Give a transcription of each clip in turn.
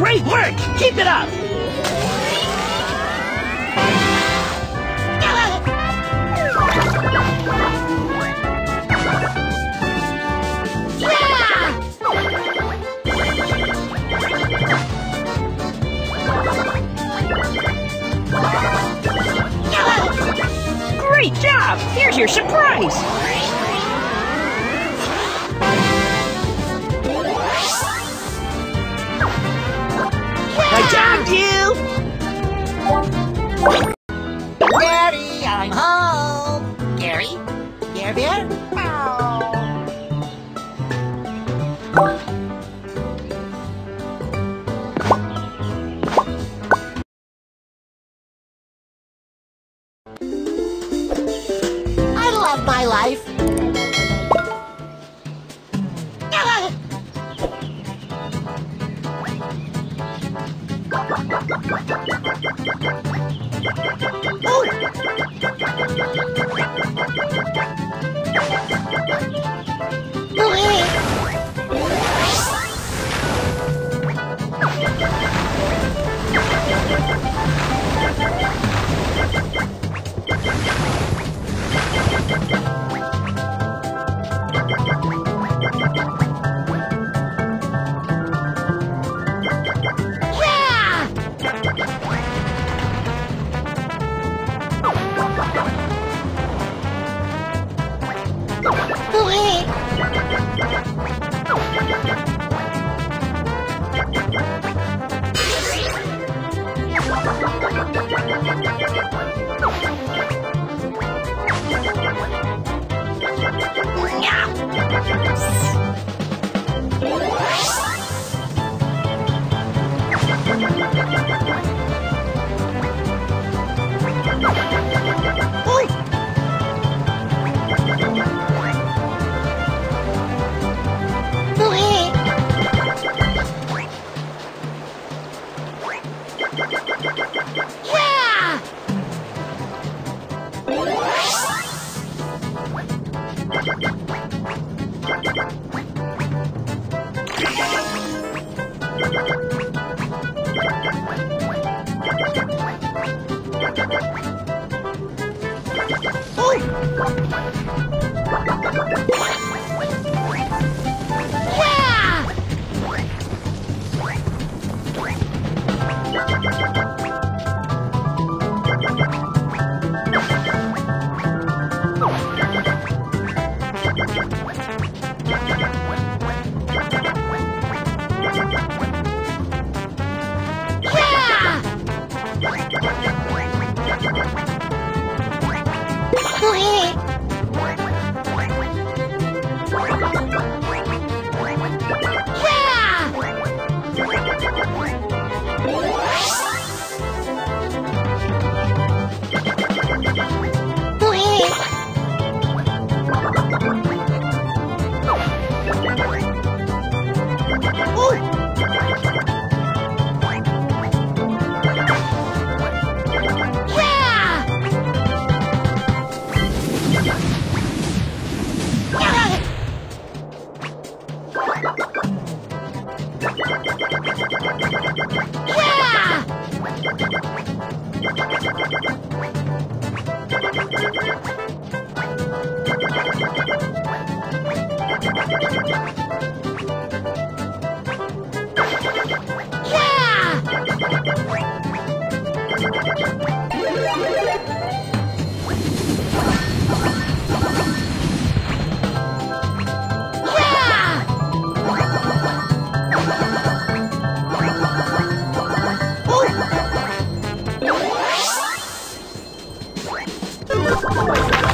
Great work! Keep it up! Great job! Here's your surprise! Oh, my God.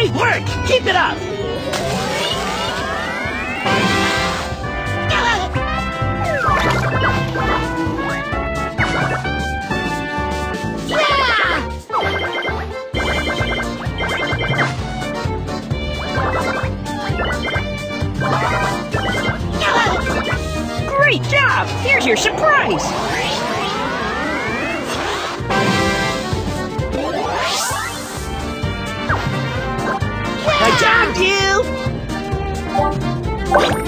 Great work! Keep it up! Great job! Here's your surprise! Yeah!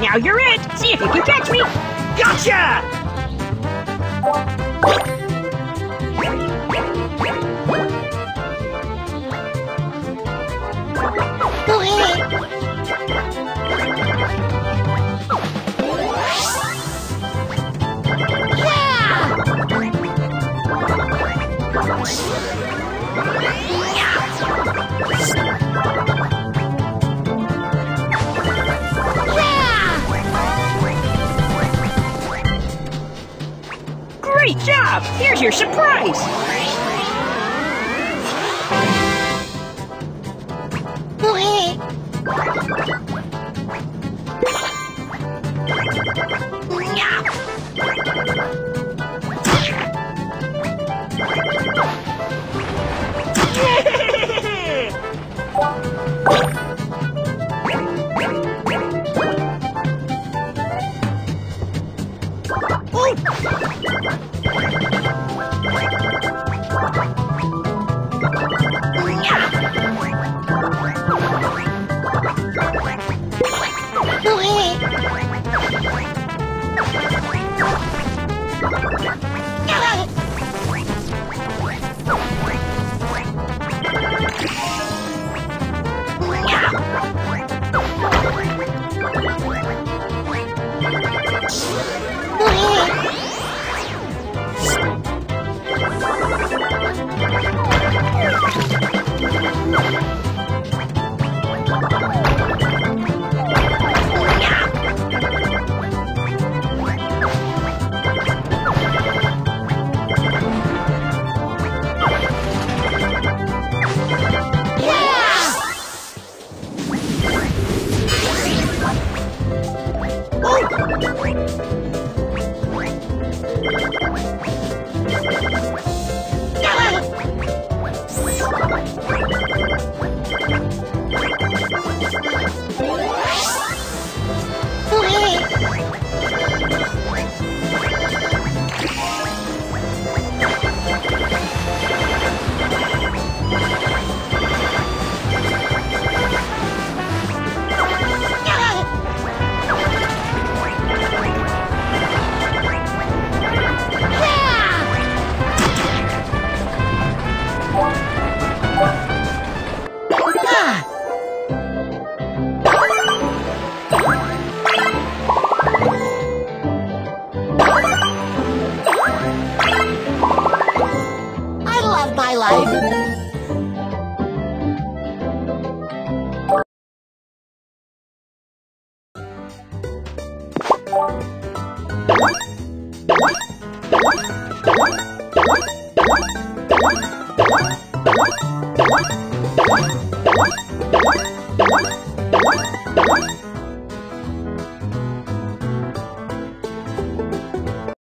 Now you're it! See if you can catch me! Gotcha! Great job! Here's your surprise!